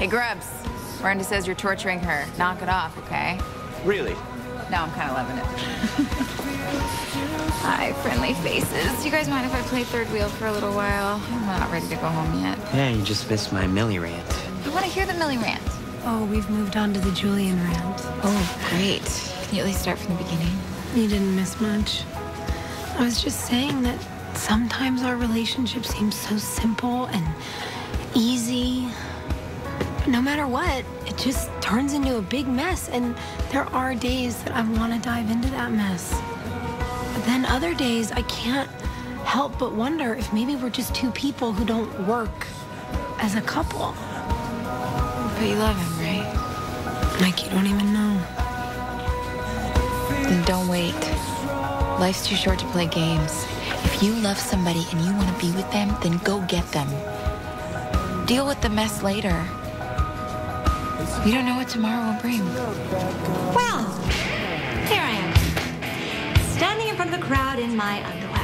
Hey, Grubs. Miranda says you're torturing her. Knock it off, okay? Really? No, I'm kind of loving it. Hi, friendly faces. Do you guys mind if I play third wheel for a little while? I'm not ready to go home yet. Yeah, you just missed my Millie rant. I want to hear the Millie rant. Oh, we've moved on to the Julian rant. Oh, great. Can you at least start from the beginning? You didn't miss much. I was just saying that sometimes our relationship seems so simple and easy. No matter what, it just turns into a big mess. And there are days that I want to dive into that mess. But then other days, I can't help but wonder if maybe we're just two people who don't work as a couple. But you love him, right? Like you don't even know. Then don't wait. Life's too short to play games. If you love somebody and you want to be with them, then go get them. Deal with the mess later. You don't know what tomorrow will bring. Well, here I am, standing in front of the crowd in my underwear.